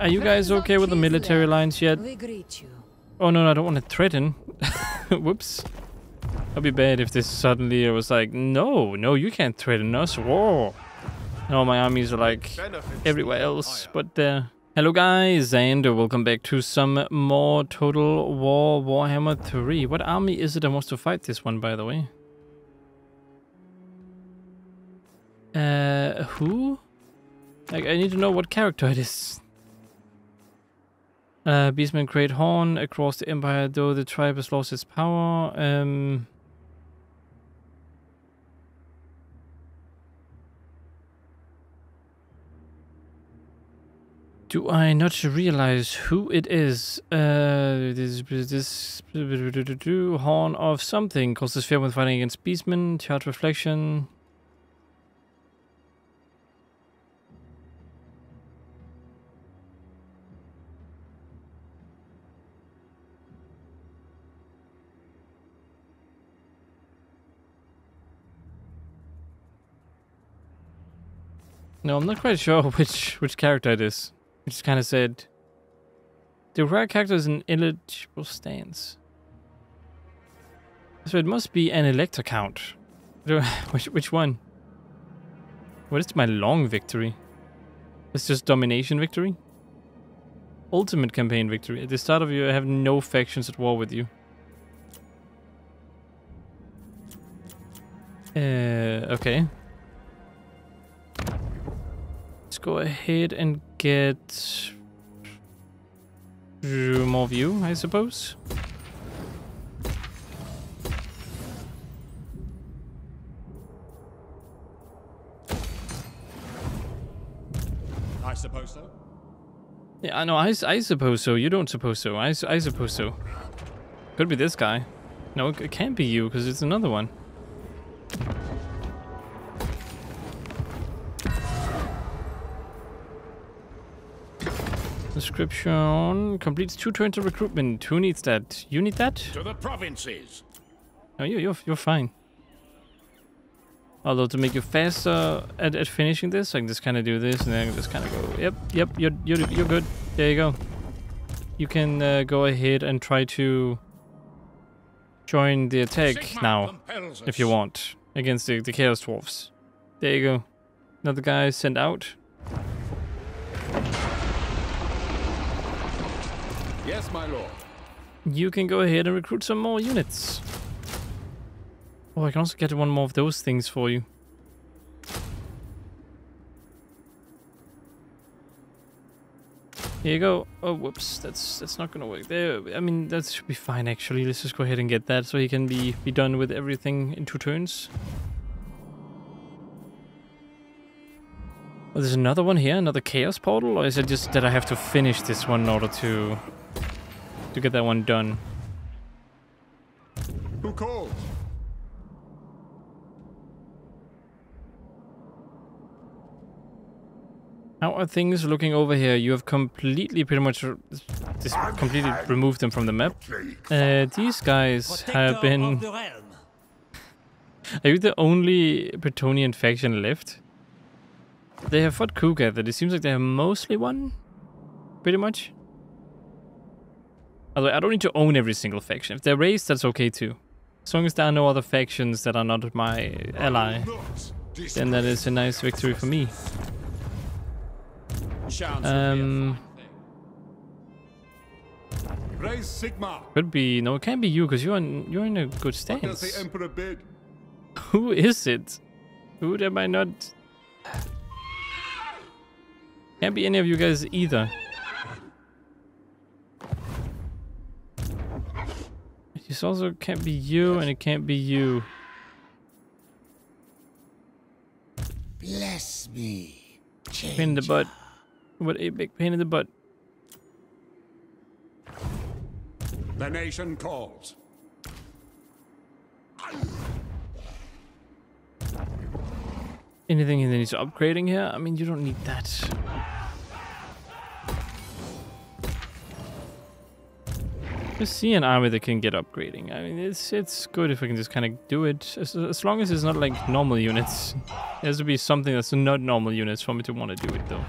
are you guys okay with the military lines yet? Oh no, no I don't want to threaten. Whoops. That'd be bad if this suddenly was like, no, no, you can't threaten us. Whoa. No, my armies are like everywhere else, but uh, hello guys, and welcome back to some more Total War Warhammer 3. What army is it that wants to fight this one, by the way? Uh, who? Like, I need to know what character it is. Uh, Beastman Great Horn across the Empire, though the tribe has lost its power. Um, do I not realize who it is? Uh, this, this Horn of something causes fear when fighting against Beastmen. Charge Reflection. No, I'm not quite sure which which character it is. It just kind of said the rare character is an illegible stance. So it must be an Elector count. which which one? What is my long victory? It's just domination victory. Ultimate campaign victory. At the start of you, I have no factions at war with you. Uh, okay. Go ahead and get more view, I suppose. I suppose so. Yeah, I know. I, I suppose so. You don't suppose so. I, I suppose so. Could be this guy. No, it can't be you because it's another one. Description completes two turns of recruitment. Who needs that? You need that? To the provinces. No, you, you're you're fine. Although to make you faster at, at finishing this, I can just kind of do this and then just kind of go. Yep, yep, you're you're you're good. There you go. You can uh, go ahead and try to join the attack Sigmar now, if you want, against the, the Chaos Dwarfs. There you go. Another guy sent out. Yes, my lord. You can go ahead and recruit some more units. Oh, I can also get one more of those things for you. Here you go. Oh, whoops. That's that's not gonna work. There. I mean, that should be fine actually. Let's just go ahead and get that so he can be be done with everything in two turns. Oh, there's another one here, another chaos portal, or is it just that I have to finish this one in order to to get that one done? Who calls? How are things looking over here? You have completely, pretty much, just completely removed them from the map. Uh, these guys have been. Are you the only Bretonnian faction left? They have fought Kuga, that it seems like they have mostly won, pretty much. I don't need to own every single faction. If they're raised, that's okay too. As long as there are no other factions that are not my ally, then that is a nice victory for me. Um, Raise Sigmar. could be no, it can't be you because you're in you're in a good stance. Who is it? Who am I not? Can't be any of you guys either. This also can't be you, and it can't be you. Bless me. Pain in the butt. What a big pain in the butt. The nation calls. Anything that needs upgrading here? I mean, you don't need that. Just see an army that can get upgrading. I mean, it's it's good if I can just kind of do it. As, as long as it's not like normal units. It has to be something that's not normal units for me to want to do it, though.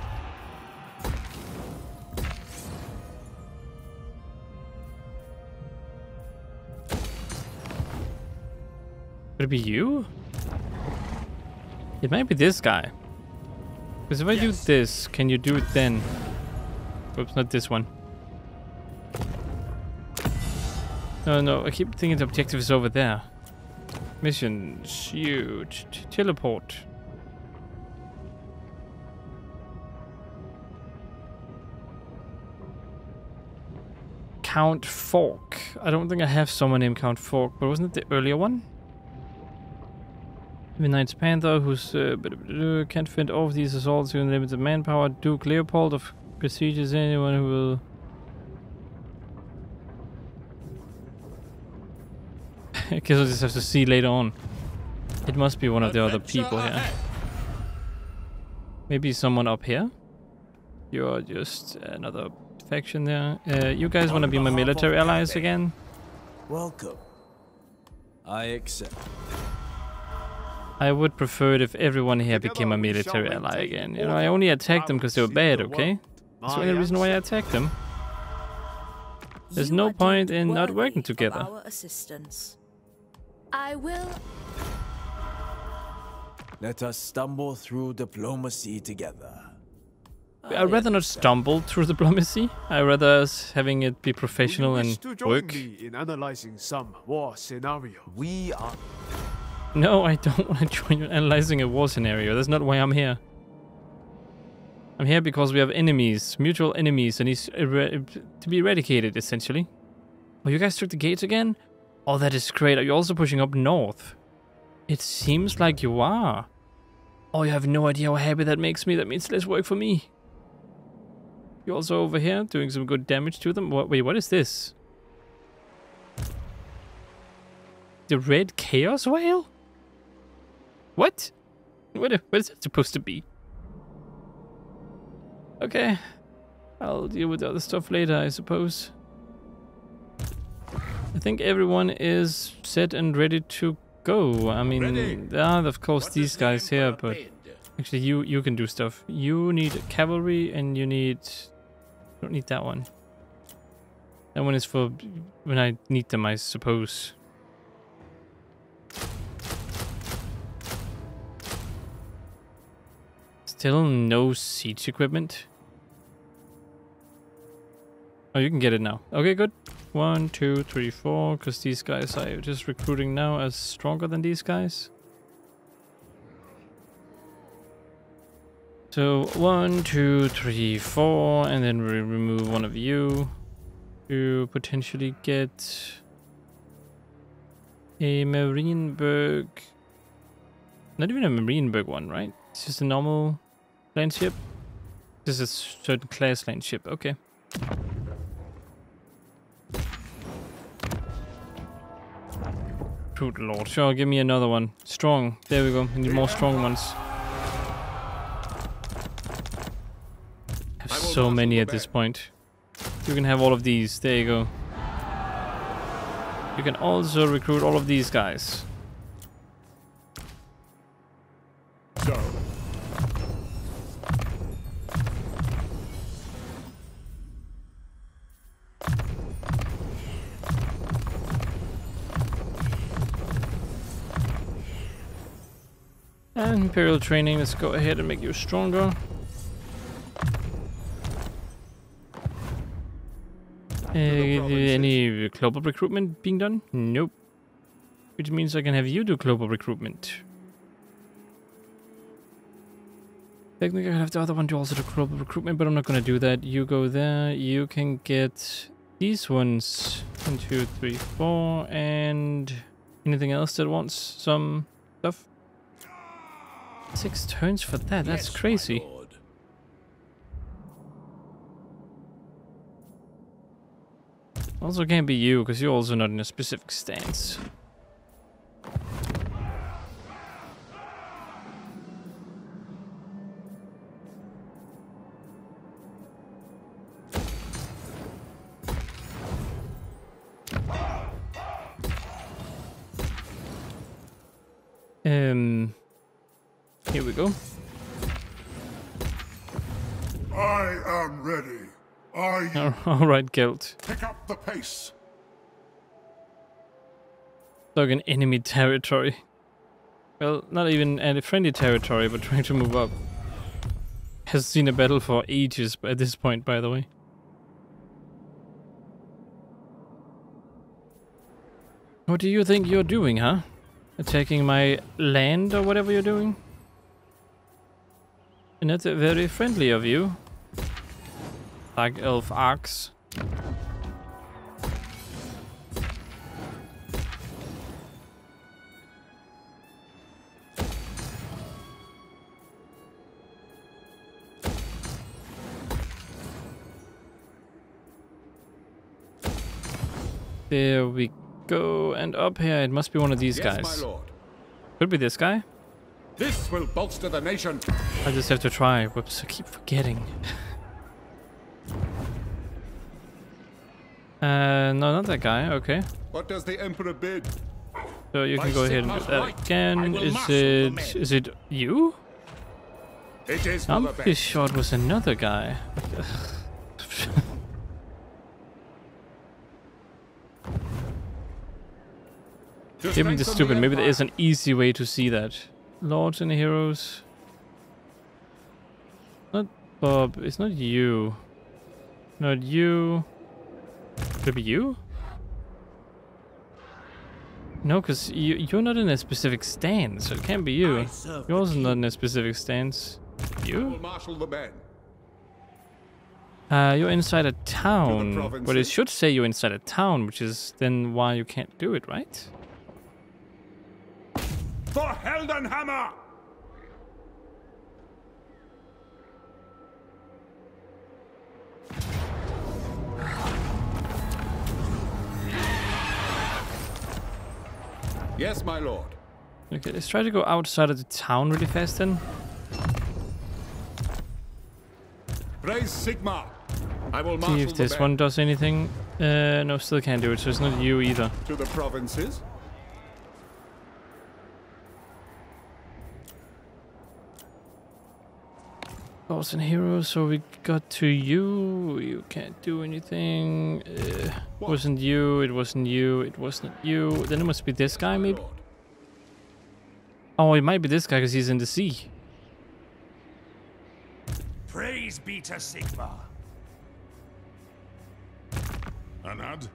Could it be you? It might be this guy. Because if I yes. do this, can you do it then? Oops, not this one. No, no, I keep thinking the objective is over there. Missions, huge, t- teleport. Count Fork. I don't think I have someone named Count Fork, but wasn't it the earlier one? Midnight's Panther, who's uh, can't fend off these assaults with limited manpower. Duke Leopold of Prestigious, anyone who will. I guess I'll just have to see later on. It must be one of the other people here. Maybe someone up here? You're just another faction there. Uh, you guys want to be my military allies again? Welcome. I accept. I would prefer it if everyone here became a military ally again. You know, I only attacked them because they were bad, okay? That's the only reason why I answer. attacked them. There's no point in not working of together. Our assistance. I will. Let us stumble through diplomacy together. I'd rather not stumble through diplomacy. I'd rather us having it be professional Do you wish and to join work. me in analyzing some war scenario. We are No, I don't want to join you in analyzing a war scenario. That's not why I'm here. I'm here because we have enemies, mutual enemies, and he's erra- to be eradicated, essentially. Oh, you guys took the gates again? Oh, that is great. Are you also pushing up north? It seems like you are. Oh, you have no idea how happy that makes me. That means less work for me. You're also over here doing some good damage to them. What, wait, what is this? The red chaos whale? What? What, what is that supposed to be? Okay. I'll deal with the other stuff later, I suppose. I think everyone is set and ready to go. I mean, are, of course, What these guys here, but actually, you you can do stuff. You need cavalry, and you need. Don't need that one. That one is for when I need them, I suppose. Still no siege equipment. Oh, you can get it now. Okay, good. One, two, three, four. Because these guys are just recruiting now as stronger than these guys. So one, two, three, four, and then we remove one of you to potentially get a Marienburg. Not even a Marienburg one, right? It's just a normal land ship. This is a certain class land ship. Okay. Good lord. Sure, give me another one. Strong. There we go. I need more strong ones. I have so many at this point. You can have all of these. There you go. You can also recruit all of these guys. Imperial training, let's go ahead and make you stronger. Uh, any global recruitment being done? Nope. Which means I can have you do global recruitment. Technically, I can have the other one do also the global recruitment, but I'm not gonna do that. You go there. You can get these ones. One, two, three, four, and anything else that wants some stuff. Six turns for that. That's Yes, crazy. Also can't be you, because you're also not in a specific stance. Um, here we go. I am ready. Are you? All right, Gelt. Pick up the pace. Like an enemy territory. Well, not even any friendly territory, but trying to move up. Has seen a battle for ages at this point, by the way. What do you think you're doing, huh? Attacking my land or whatever you're doing? Not very friendly of you. Like elf ox. There we go. And up here, it must be one of these yes, guys. Could be this guy. This will bolster the nation. I just have to try. Whoops, I keep forgetting. uh, no, not that guy. Okay. What does the emperor bid? So you can go ahead and do that again. Is it... Is it you? It is I'm pretty sure it was another guy. Maybe strengthen the stupid. Maybe there is an easy way to see that. Lords and heroes. Not Bob. It's not you. Not you. Could it be you? No, because you, you're not in a specific stance, so it can't be you. You're also not in a specific stance. You? will marshal the men. Uh, you're inside a town. But it should say you're inside a town, which is then why you can't do it, right? For Heldenhammer! Yes, my lord. Okay, let's try to go outside of the town really fast then. Praise Sigmar. I will See if this one does anything. Uh, no, still can't do it, so it's not you either. to the provinces. And heroes, so we got to you. You can't do anything. Uh, wasn't you, it wasn't you, it wasn't you. Then it must be this guy, maybe? Oh, it might be this guy because he's in the sea. Praise be to Sigmar. Anad?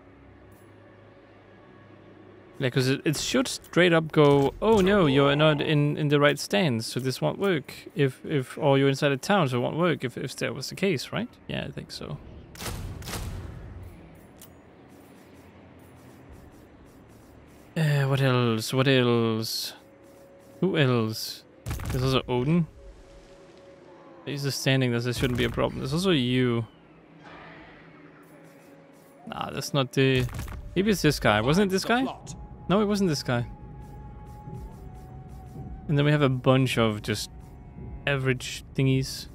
Like, because it, it should straight up go, oh no, you're not in, in the right stance, so this won't work. If, if, or you're inside a town, so it won't work if, if that was the case, right? Yeah, I think so. Uh, what else? What else? Who else? There's also Odin. He's just standing there, so this shouldn't be a problem. There's also you. Nah, that's not the... Maybe it's this guy. Wasn't it this guy? No, it wasn't this guy. And then we have a bunch of just average thingies.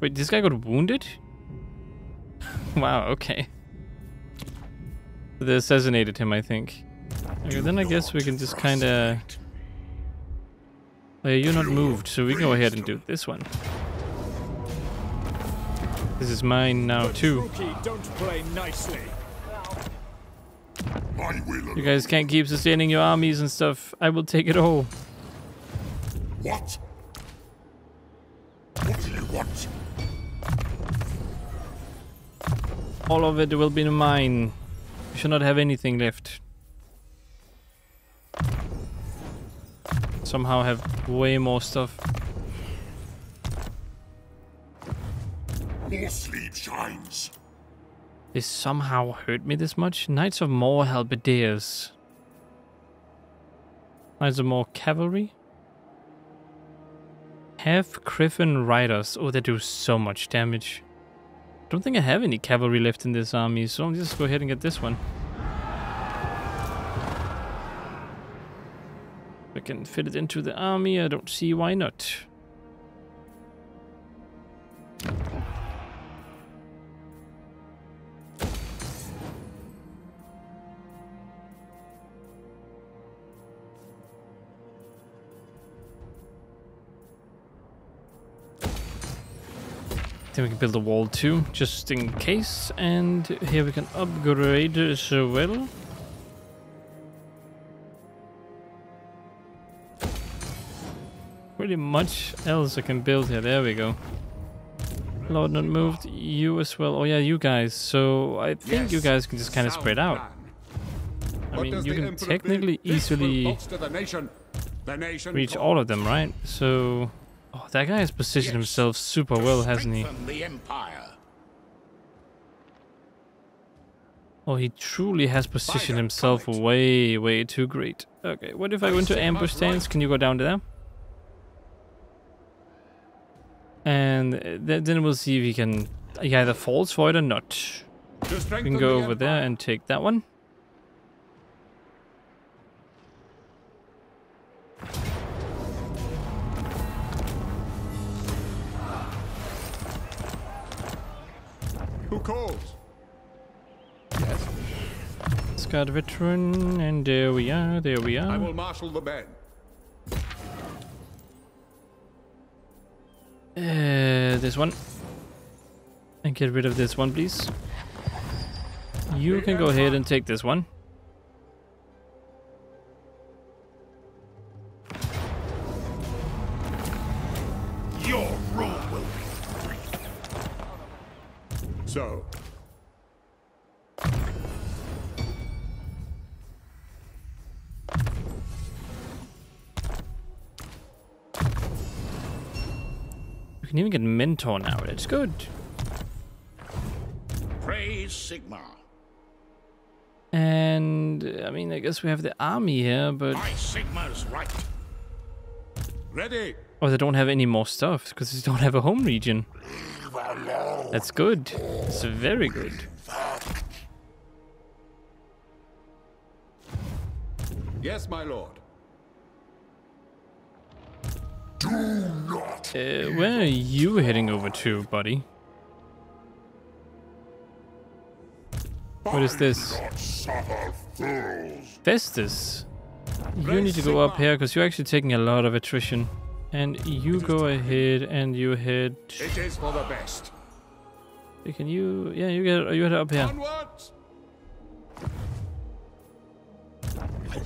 Wait, this guy got wounded? wow, okay. They assassinated him, I think. Okay, then I guess we can just kind of... Oh, yeah, you're not moved, so we can go ahead and do this one. This is mine now, too. Don't play nicely. You guys can't keep sustaining your armies and stuff. I will take it all. What? What do you want? All of it will be mine. We should not have anything left. Somehow have way more stuff. More sleep shines. This somehow hurt me this much? Knights of More Halberdiers. Knights of More Cavalry? Half Griffin Riders. Oh, they do so much damage. Don't think I have any cavalry left in this army, so I'll just go ahead and get this one. I can fit it into the army, I don't see why not. Then we can build a wall too, just in case. And here we can upgrade as well. Pretty much else I can build here. There we go. Lord not moved. You as well. Oh yeah, you guys. So I think yes, you guys can just kind of spread out. I mean, you can technically easily the nation. The nation reach all of them, right? So oh, that guy has positioned himself super well, hasn't he? The empire. Oh, he truly has positioned himself comet. way, way too great. Okay, what if I go into Sigmar's ambush stance? right. Can you go down to there? And uh, th- then we'll see if he can he either falls for it or not. To We can go the over there and take that one. Who calls? Yes. Scout veteran, and there we are, there we are. I will marshal the men. Uh, this one. And get rid of this one, please. You can go ahead and take this one. Even get mentor now. It's good. Praise Sigmar. And I mean, I guess we have the army here, but My Sigma's right. ready. oh, they don't have any more stuff because they don't have a home region. That's good. It's very good. Yes, my lord. Uh, where are you heading over to, buddy? What is this? Festus. You need to go up here because you're actually taking a lot of attrition. And you go ahead and you head. It is for the best. Can you? Yeah, you get. You head up here.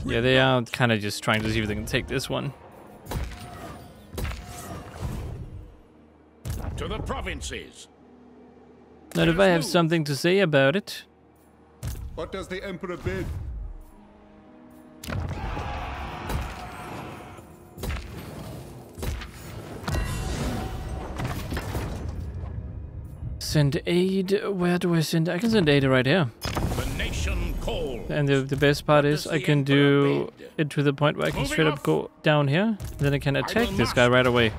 Yeah, they are kind of just trying to see if they can take this one. To the provinces. Not if I have something to say about it. What does the emperor bid? Send aid. Where do I send? I can send aid right here. The nation calls. And the, the best part is I can do bid? it to the point where I can Moving straight up go down here. Then I can attack will this guy right away.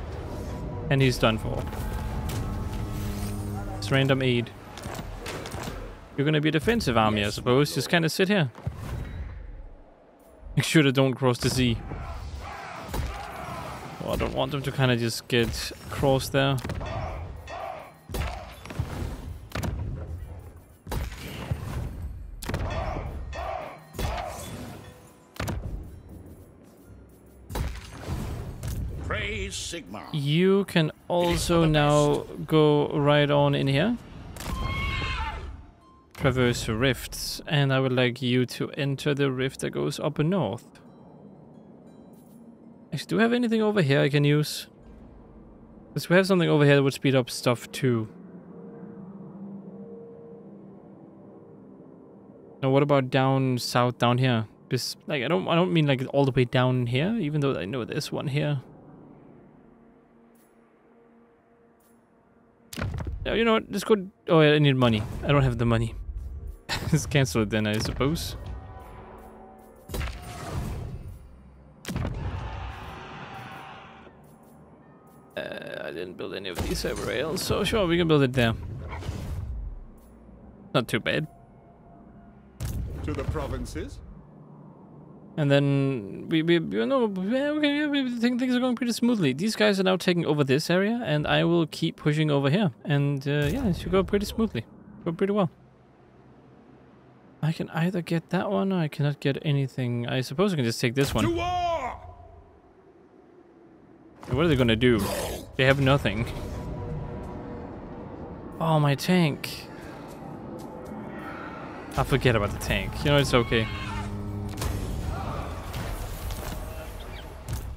And he's done for. It's random aid. You're gonna be a defensive army, I suppose. Just kind of sit here. Make sure they don't cross the sea. Well, I don't want them to kind of just get across there. Sigmar. You can also now go right on in here. Traverse rifts, and I would like you to enter the rift that goes up north. Actually, do we have anything over here I can use? Because we have something over here that would speed up stuff too. Now, what about down south, down here? This, like, I don't, I don't mean like all the way down here, even though I know there's one here. You know what? Let's go. Oh, I need money. I don't have the money. Let's cancel it then, I suppose. Uh, I didn't build any of these everywhere else, so sure, we can build it there. Not too bad. To the provinces? And then we, we you know, okay, we think things are going pretty smoothly. These guys are now taking over this area, and I will keep pushing over here. And uh, yeah, it should go pretty smoothly. Go pretty well. I can either get that one, or I cannot get anything. I suppose I can just take this one. What are they gonna do? They have nothing. Oh, my tank. I forget about the tank. You know, it's okay.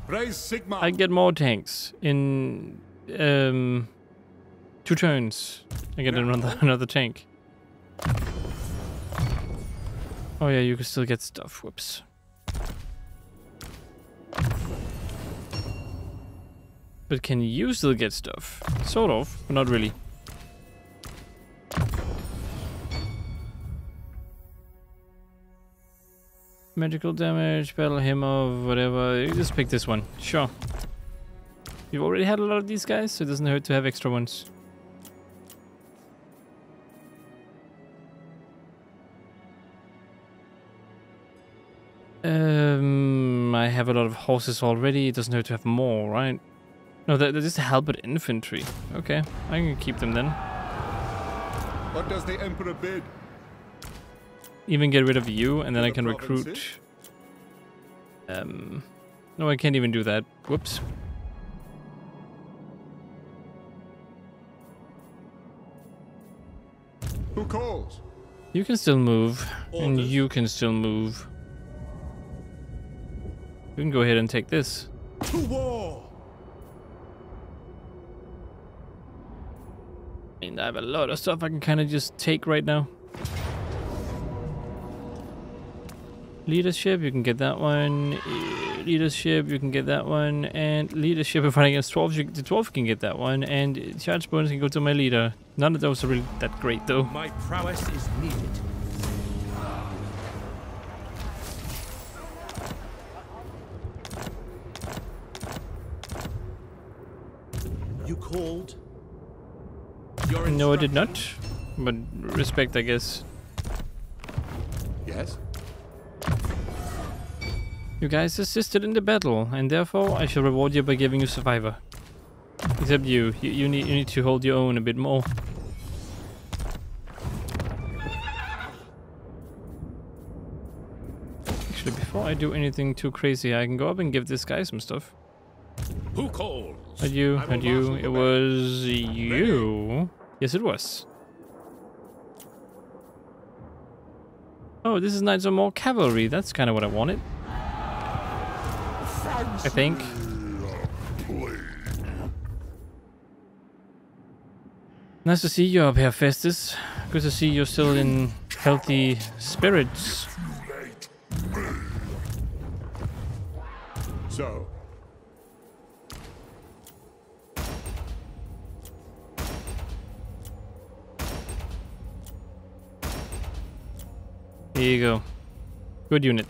I get more tanks in um two turns. I get another another tank. Oh yeah, you can still get stuff. Whoops. But can you still get stuff? Sort of, but not really. Magical damage, battle him of whatever. You just pick this one. Sure. You've already had a lot of these guys, so it doesn't hurt to have extra ones. Um, I have a lot of horses already. It doesn't hurt to have more, right? No, they're, they're just halberd infantry. Okay, I can keep them then. What does the Emperor bid? Even get rid of you, and then I can recruit. Um, no, I can't even do that. Whoops. Who calls? You can still move, and you can still move. You can go ahead and take this. To war. I mean, I have a lot of stuff I can kind of just take right now. Leadership, you can get that one. Leadership, you can get that one. And leadership, if I against 12, you, the 12 can get that one. And charge bonus can go to my leader. None of those are really that great, though. My prowess is needed. You called? No, I did not. But respect, I guess. Yes. You guys assisted in the battle, and therefore I shall reward you by giving you survivor. Except you, you, you need you need to hold your own a bit more. Actually, before I do anything too crazy, I can go up and give this guy some stuff. Who calls? And you, and you, it was you. Yes, it was. Oh, this is Knights of More Cavalry. That's kind of what I wanted. I think. Nice to see you up here, Festus. Good to see you're still in healthy spirits. So, Here you go. Good unit.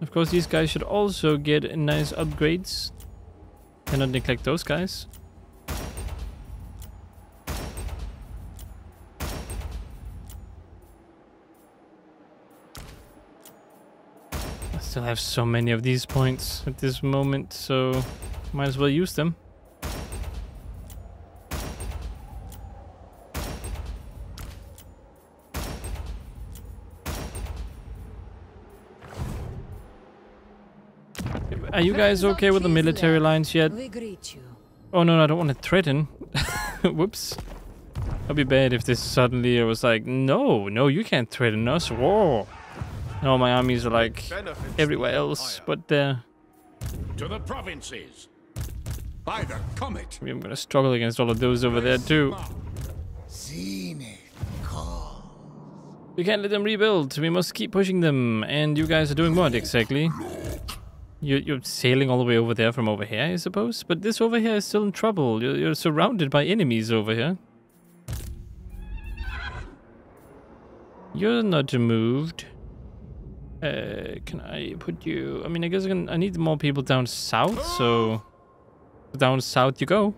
Of course, these guys should also get nice upgrades. Cannot neglect those guys. I still have so many of these points at this moment, so might as well use them. Are you guys okay with the military lines yet? We greet you. Oh no, no, I don't want to threaten. Whoops. That'd be bad if this suddenly was like, no, no, you can't threaten us. Whoa. And all my armies are like everywhere else, but uh, To the provinces. by the comet. I'm gonna struggle against all of those over there too. We can't let them rebuild. We must keep pushing them. And you guys are doing what exactly? You're, you're sailing all the way over there from over here, I suppose. But this over here is still in trouble. You're, you're surrounded by enemies over here. You're not moved. Uh, can I put you? I mean, I guess I can. I need more people down south. So down south you go.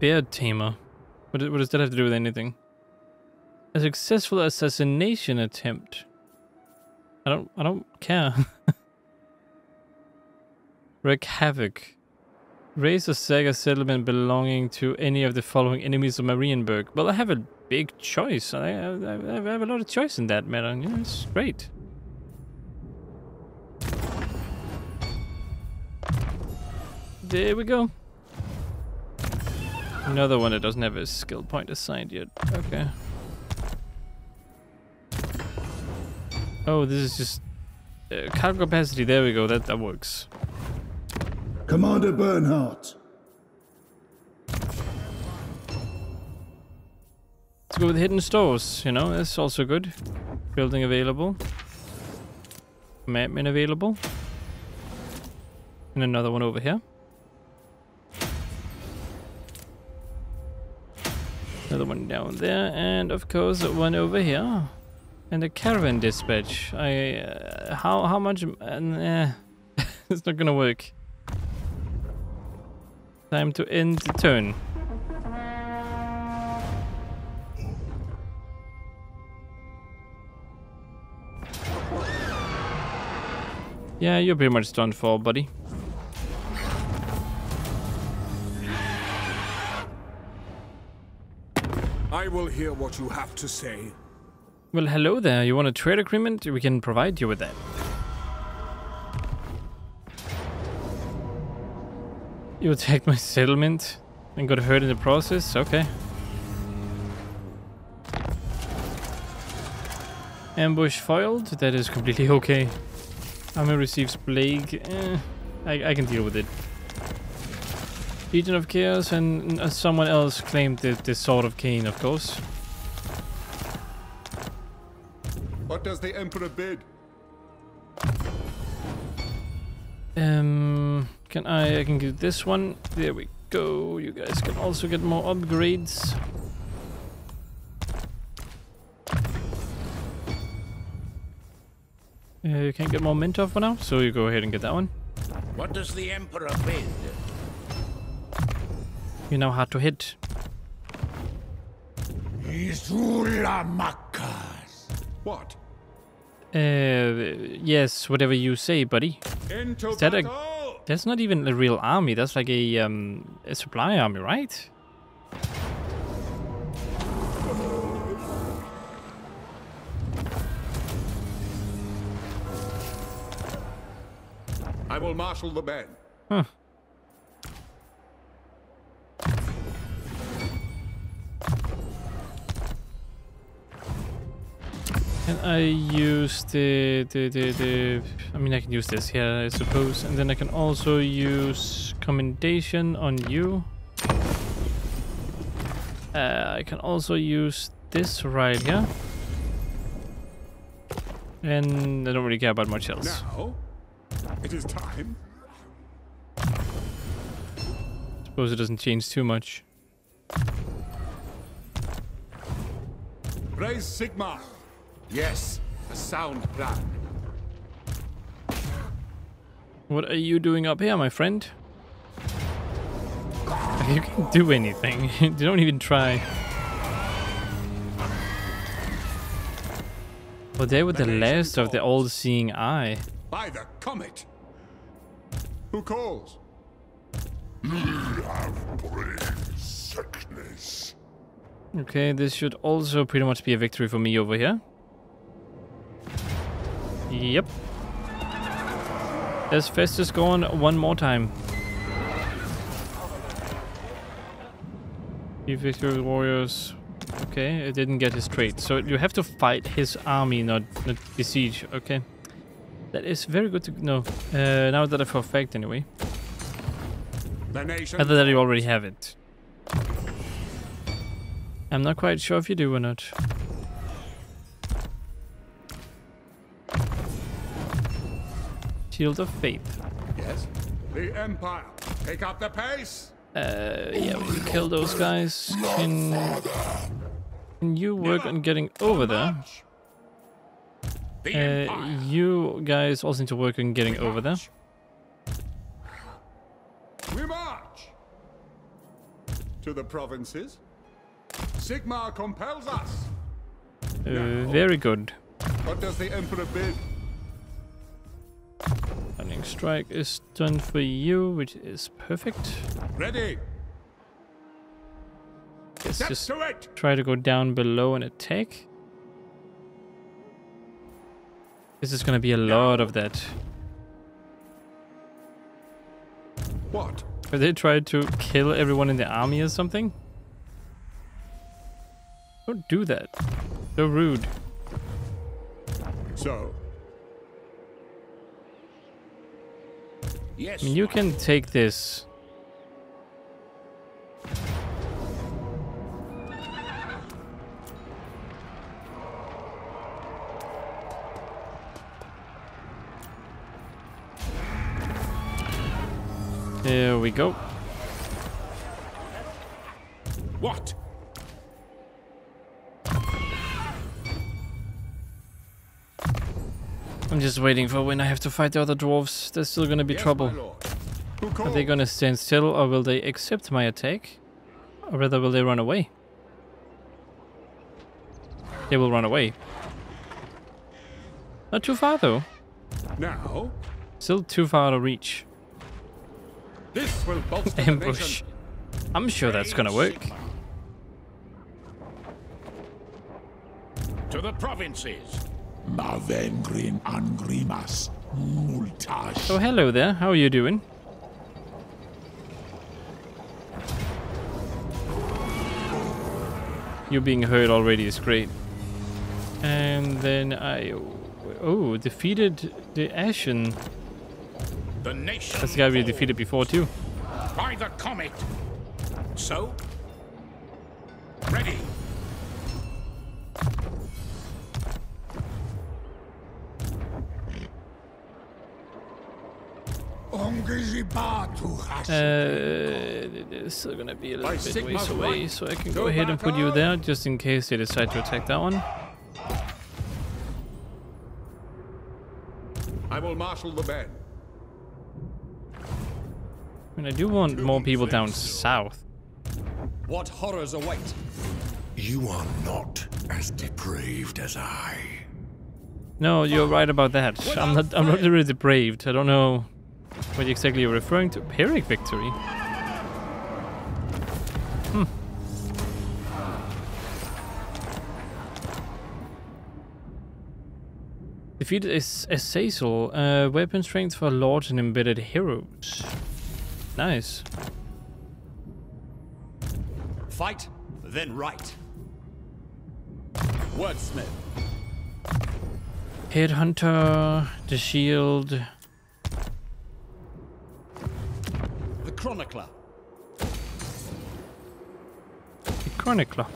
Bear tamer. What, what does that have to do with anything? A successful assassination attempt. I don't. I don't care. Wreak havoc. Raise a Saga settlement belonging to any of the following enemies of Marienburg. Well, I have a big choice. I, I, I I have a lot of choice in that matter. Yeah, it's great. There we go. Another one that doesn't have a skill point assigned yet. Okay. Oh, this is just uh, cargo capacity. There we go. That that works. Commander Bernhardt, Let's go with hidden stores. You know, that's also good. Building available. Mapman available. And another one over here. Another one down there, and of course one over here. And a caravan dispatch. I uh, how how much? Uh, it's not gonna work. Time to end the turn. Yeah, you're pretty much done for, buddy. I will hear what you have to say. Well, hello there. You want a trade agreement? We can provide you with that. You attacked my settlement and got hurt in the process? Okay. Ambush foiled? That is completely okay. Army receives plague. Eh, I, I can deal with it. Legion of Chaos and uh, someone else claimed the, the Sword of Khaine, of course. What does the Emperor bid? Um, can I? I can get this one. There we go. You guys can also get more upgrades. Uh, you can't get more Mentor for now, so you go ahead and get that one. What does the Emperor bid? You know how to hit. What? Uh, yes, whatever you say, buddy. Into that a- That's not even a real army. That's like a um a supply army, right? I will marshal the men. Huh. Can I use the, the, the, the... I mean, I can use this here, I suppose. And then I can also use Commendation on you. Uh, I can also use this right here. And I don't really care about much else. Now, it is time. Suppose it doesn't change too much. Raise Sigmar. Yes, a sound plan. What are you doing up here, my friend? You can't do anything. you don't even try. Well, they were the last of the all-seeing eye. By the comet. Who calls? sickness. Okay, this should also pretty much be a victory for me over here. Yep. There's Festus going one more time. You victory warriors. Okay, it didn't get his trait. So you have to fight his army, not, not besiege. Okay. That is very good to know. Uh, now that I for a fact anyway. Other that you already have it. I'm not quite sure if you do or not. Shield of Faith. Yes. The Empire. Take up the pace. Uh, yeah, we can kill those guys. Can, can you work on getting over there? The Uh, you guys also need to work on getting over there. We march. To the provinces. Sigmar compels us. Uh, very good. What does the Emperor bid? Lightning Strike is done for you, which is perfect. Ready. Let's Step just to try to go down below and attack. This is gonna be a lot of that. What? Have they tried to kill everyone in the army or something? Don't do that. So rude. So, Yes. I mean, you can take this. There we go. What? I'm just waiting for when I have to fight the other dwarves. There's still gonna be yes, trouble. my lord. Who Are they gonna stand still or will they accept my attack? Or rather, will they run away? They will run away. Not too far though. Now, Still too far to reach. this will bolster Ambush. I'm sure that's gonna work. To the provinces. Mavengrin angrimas. Multash. So hello there, how are you doing? You being heard already is great. And then I... Oh, defeated the Ashen. The nation. That's the guy we defeated before too. By the comet. So? Ready. Uh, it's still gonna be a little By bit ways away, so I can Go go ahead and put you there, just in case they decide to attack that one. I will marshal the men. I mean, I do want more people down south. What horrors await? You are not as depraved as I. No, you're right about that. I'm not. I'm not really depraved. I don't know what exactly are you're referring to. Pyrrhic victory. Hmm. Defeated is Azazel, uh, weapon strength for lords and embedded heroes. Nice. Fight, then right. Wordsmith. Headhunter, the shield. Chronicler. The Chronicler.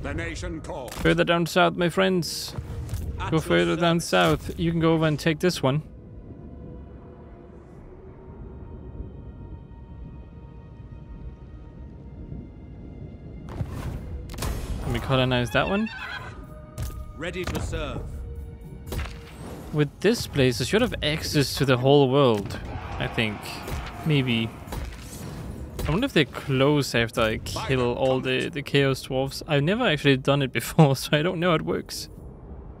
The nation calls. Further down south, my friends. Go further down south. You can go over and take this one. Colonize that one. Ready to serve. With this place, I should have access to the whole world. I think. Maybe. I wonder if they close after I kill all the, the Chaos Dwarfs. I've never actually done it before, so I don't know how it works.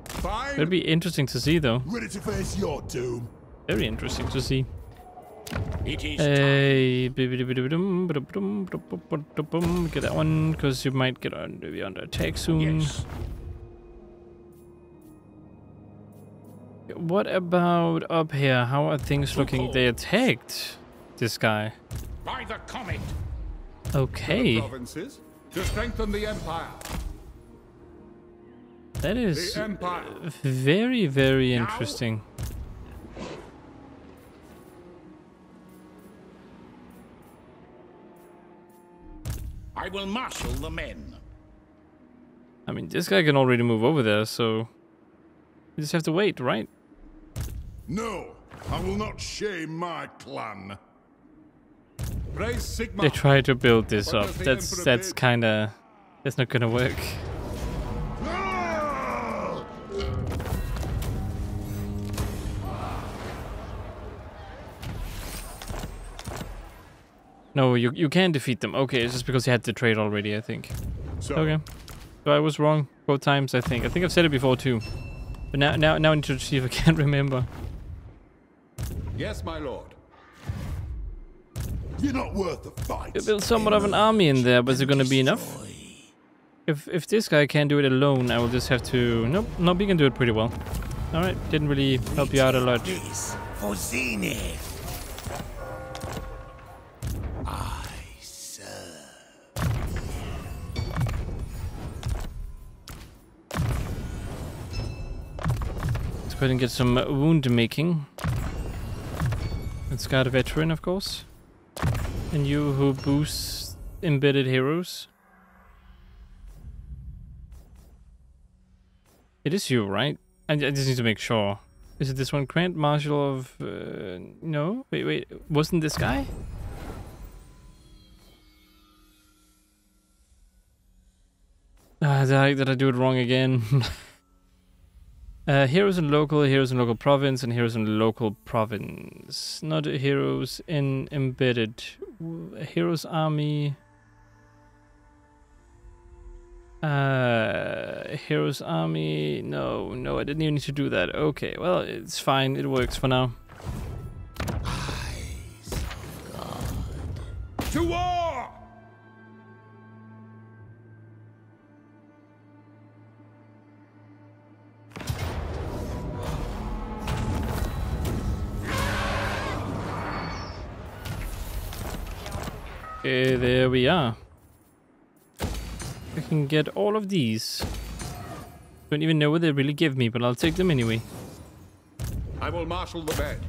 Fine. It'll be interesting to see, though. Ready to face your doom. Very interesting to see. It is Hey, get that one because you might get under, be under attack soon. Yes. What about up here? How are things looking? They attacked this guy. By the comet. The Okay, provinces to strengthen the empire. that is empire. very, very interesting. I will marshal the men. I mean, this guy can already move over there, so we just have to wait, right? No, I will not shame my clan. They try to build this up. That's that's kind of that's not gonna work. No, you you can defeat them. Okay, it's just because you had the trade already, I think. So, Okay. So I was wrong both times, I think. I think I've said it before too. But now now now I need to see if I can't remember. Yes, my lord. You're not worth the fight. You built somewhat of an army in there, but is it gonna be enough? If if this guy can't do it alone, I will just have to... Nope, no, he can do it pretty well. Alright, didn't really help you out a lot. This for Zenith. I serve. Let's go ahead and get some wound making. It's got a veteran, of course. And you who boosts embedded heroes. It is you, right? I, just need to make sure. Is it this one? Grand Marshal of... Uh, no? Wait, wait. Wasn't this guy? Ah, did I, did I do it wrong again? uh, heroes in local, heroes in local province, and heroes in local province. Not heroes in embedded. Heroes army. Uh, heroes army. No, no, I didn't even need to do that. Okay, well, it's fine. It works for now. To war! Okay, there we are. I can get all of these. Don't even know what they really give me, but I'll take them anyway. I will marshal the bed.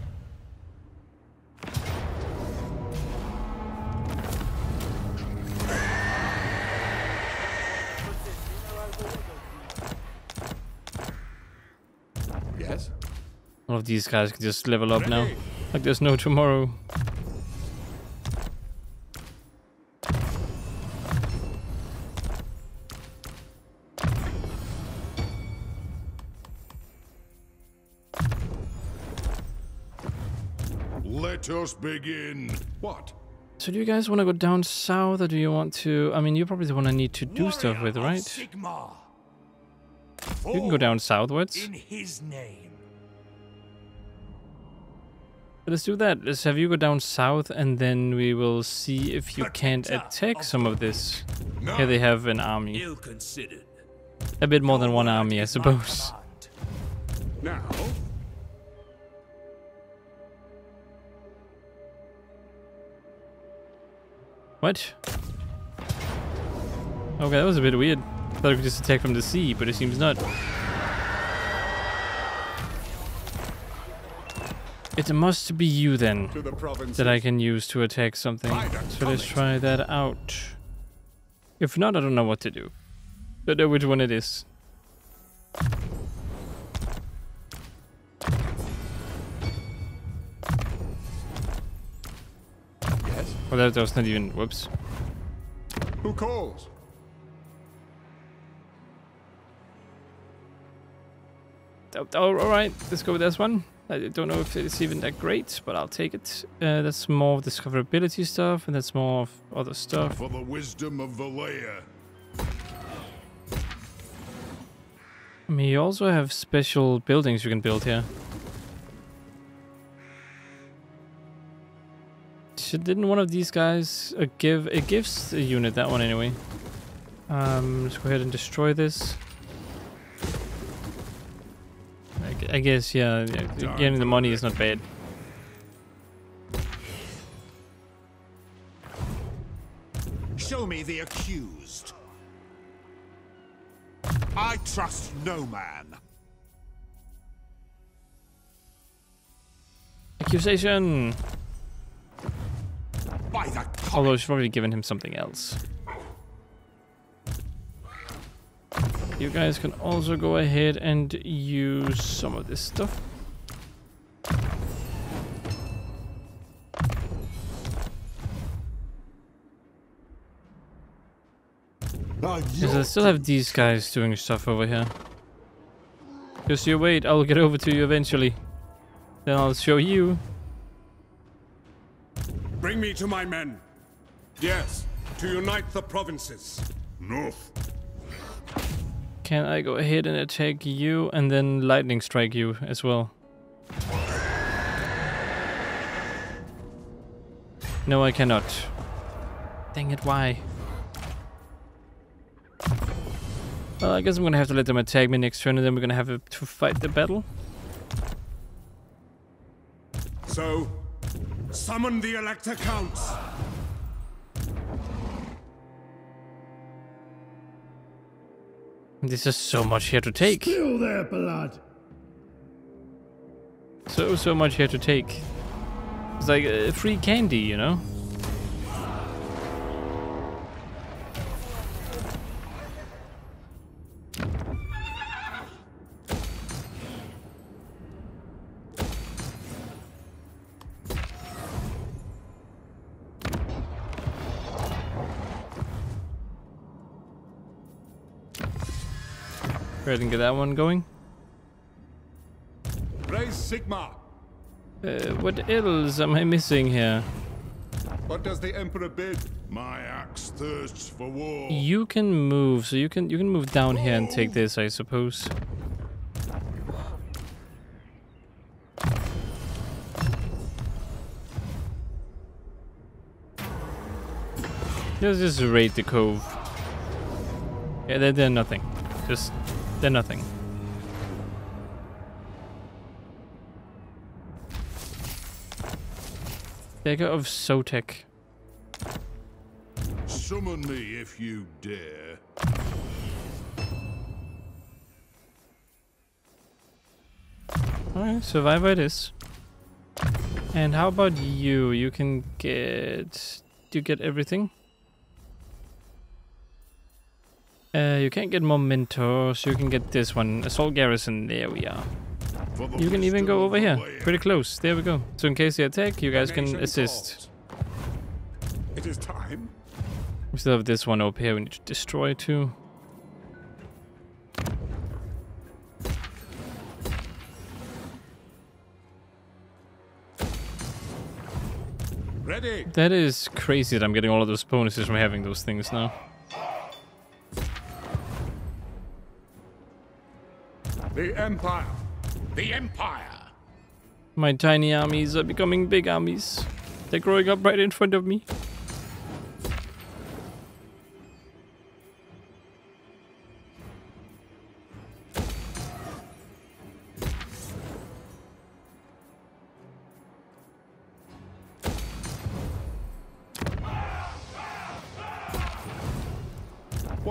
Yes? All of these guys can just level up now. Like there's no tomorrow. Let us begin. What? So do you guys want to go down south or do you want to... I mean, you probably want to need to do stuff with, right? Sigmar. You can go down southwards. In his name. Let's do that. Let's have you go down south and then we will see if you can't attack some of this. Here they have an army. A bit more than one army, I suppose. Now? What? Okay, that was a bit weird. Thought I could just attack from the sea, but it seems not. It must be you then the that I can use to attack something. So let's try that out. If not, I don't know what to do. Don't know which one it is. Well, that, that was not even. Whoops. Who calls? Oh, oh, all right, let's go with this one. I don't know if it's even that great, but I'll take it. Uh, that's more of discoverability stuff, and that's more of other stuff. For the wisdom of Verena. I mean, you also have special buildings you can build here. Should, didn't one of these guys uh, give... It gives a unit, that one anyway. Um, let's go ahead and destroy this. I, I guess, yeah, yeah, getting the money is not bad. Show me the accused. I trust no man. Accusation! Although she's probably given him something else. You guys can also go ahead and use some of this stuff. Because I still have these guys doing stuff over here. Just you wait, I'll get over to you eventually. Then I'll show you. Bring me to my men. Yes, to unite the provinces. North. Can I go ahead and attack you and then lightning strike you as well? No, I cannot. Dang it, why? Well, I guess I'm gonna have to let them attack me next turn, and then we're gonna have to fight the battle. So, summon the Elector Counts. This is so much here to take. Still there, blood. So, so much here to take. It's like uh, free candy, you know? Go ahead and get that one going. Raise Sigmar. Uh, what else am I missing here? What does the Emperor bid? My axe thirsts for war. You can move, so you can you can move down here and take this, I suppose. Let's just raid the cove. Yeah, they're, they're nothing. Just, they're nothing. Dagger of Sotek. Summon me if you dare. Alright, survivor it is. And how about you? You can get... Do you get everything? Uh, you can't get memento, so you can get this one. Assault garrison, there we are. You can even go over here. Pretty close. There we go. So in case they attack, you guys can assist. It is time. We still have this one up here we need to destroy too. Ready. That is crazy that I'm getting all of those bonuses from having those things now. The Empire. The Empire. My tiny armies are becoming big armies. They're growing up right in front of me.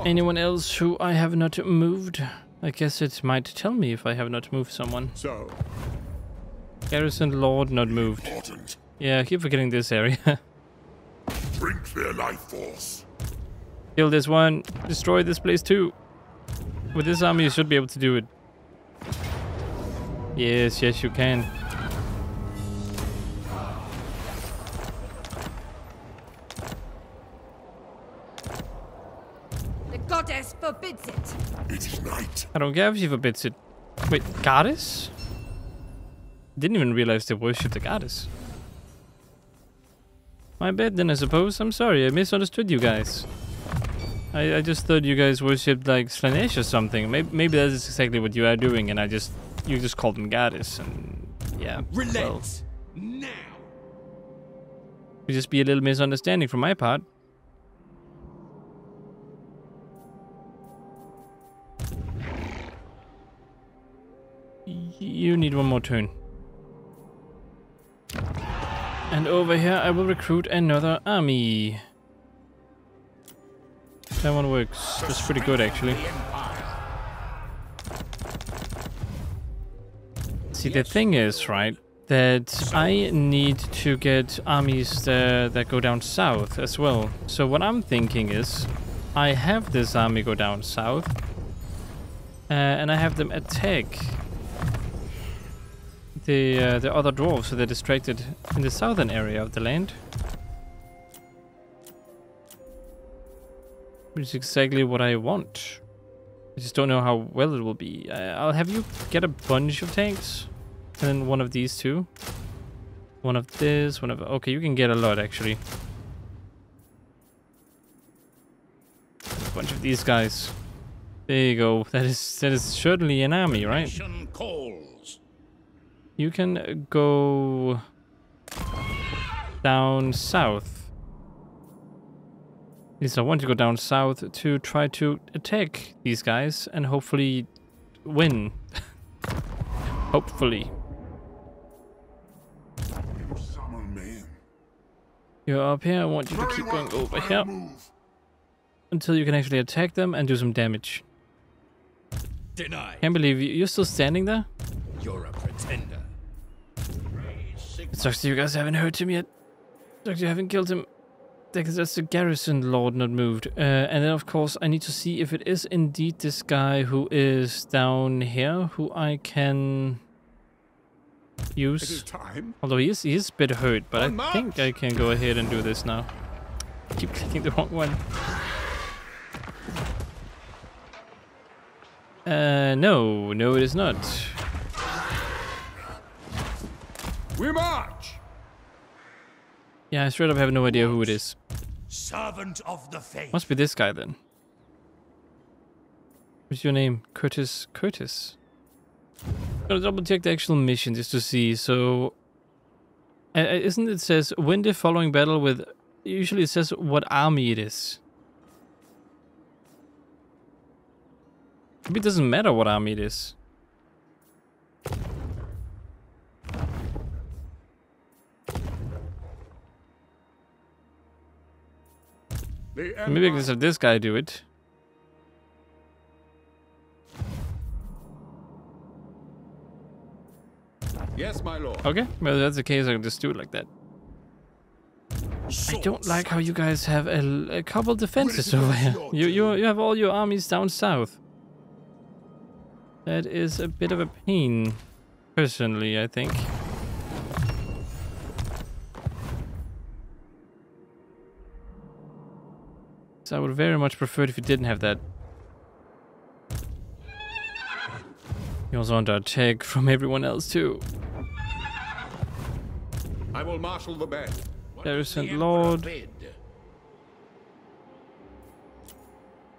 Anyone else who I have not moved? I guess it might tell me if I have not moved someone. So, Garrison Lord not moved. Important. Yeah, I keep forgetting this area. Drink their life force. Kill this one. Destroy this place too. With this army, you should be able to do it. Yes, yes, you can. Night. I don't care if she forbids it. Wait, goddess? Didn't even realize they worshipped the goddess. My bad then, I suppose. I'm sorry, I misunderstood you guys. I, I just thought you guys worshipped like Slaanesh or something. Maybe, maybe that is exactly what you are doing, and I just you just called them goddess, and yeah. Well, Relent now. could just be a little misunderstanding from my part. You need one more turn. And over here, I will recruit another army. That one works. That's pretty good, actually. See, the thing is, right, that I need to get armies that, that go down south as well. So what I'm thinking is, I have this army go down south, uh, and I have them attack the uh, the other dwarves, so they're distracted in the southern area of the land. Which is exactly what I want. I just don't know how well it will be. I'll have you get a bunch of tanks. And then one of these two. One of this, one of... Okay, you can get a lot, actually. A bunch of these guys. There you go. That is that is certainly an army, right? You can go down south. At least I want to go down south to try to attack these guys and hopefully win. hopefully. You're up here. I want you to keep going over here until you can actually attack them and do some damage. Denied. Can't believe you, you're still standing there. You're a pretender. It sucks that you guys haven't hurt him yet. Sucks you haven't killed him. Because that's the garrison lord not moved. Uh, and then of course I need to see if it is indeed this guy who is down here who I can It use. time. Although he is, he is a bit hurt, but On I think I can go ahead and do this now. Keep clicking the wrong one. Uh, no, no it is not. We march! Yeah, I straight up have no idea who it is. Servant of the faith. Must be this guy then. What's your name? Curtis. Curtis. Gotta double check the actual mission just to see. So, uh, isn't it says win the following battle with? Usually it says what army it is. Maybe it doesn't matter what army it is. Maybe I can just have this guy do it. Yes, my lord. Okay, well if that's the case. I can just do it like that. I don't like how you guys have a, a couple defenses over here. You you you have all your armies down south. That is a bit of a pain, personally. I think. I would very much prefer it if you didn't have that. You also under attack from everyone else too. I will marshal the band. Garrison Lord.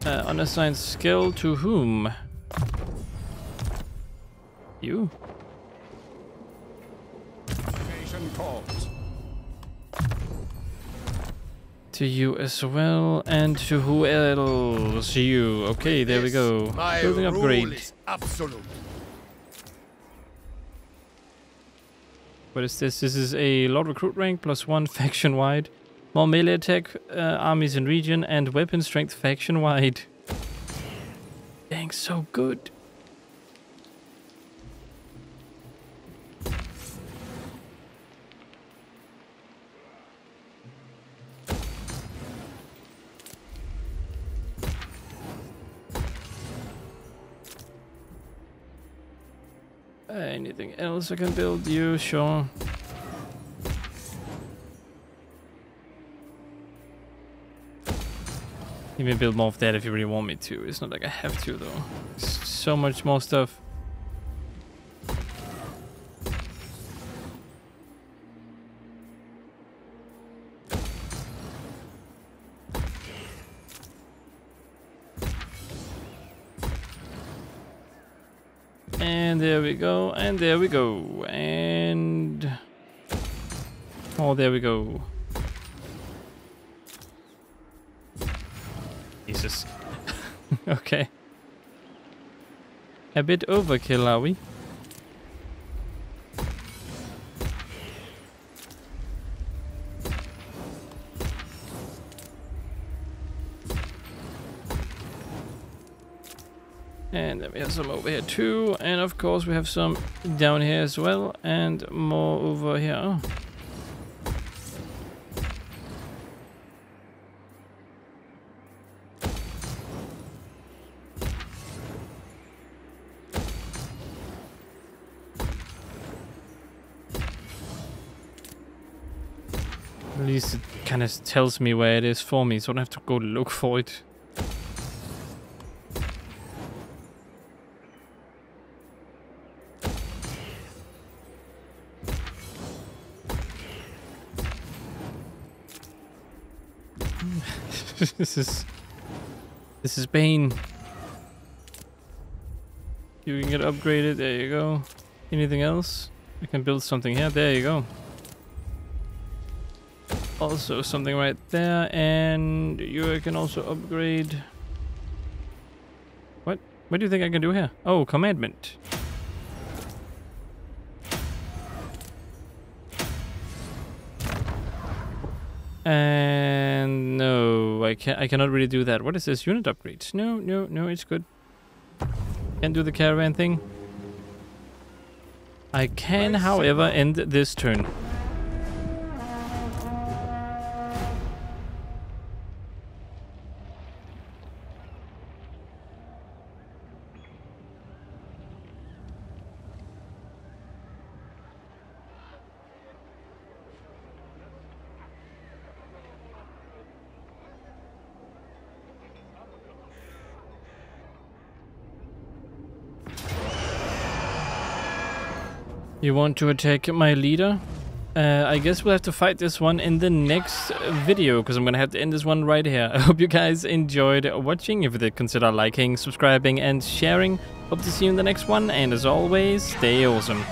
Uh, unassigned skill to whom? You? Nation calls. To you as well, and to who else? You. Okay, there we go. My Building upgrade. is absolute. What is this? This is a Lord Recruit rank plus one faction wide. More melee attack uh, armies in region and weapon strength faction wide. Dang, so good. Anything else I can build you? Sure. You may build more of that if you really want me to. It's not like I have to though. So much more stuff. There we go, and... Oh, there we go. Jesus. okay. A bit overkill, are we? And then we have some over here too. And of course we have some down here as well. And more over here. At least it kind of tells me where it is for me, so I don't have to go look for it. This is this is Bane. You can get upgraded. There you go. Anything else? I can build something here. There you go. also something right there, and you can also upgrade. What? What do you think I can do here? Oh, commandment. And no, I can I cannot really do that. What is this? Unit upgrades? No, no, no, it's good. Can't do the caravan thing. I can, however, end this turn. You want to attack my leader? Uh, I guess we'll have to fight this one in the next video because I'm going to have to end this one right here. I hope you guys enjoyed watching. If you did, consider liking, subscribing and sharing. Hope to see you in the next one. And as always, stay awesome.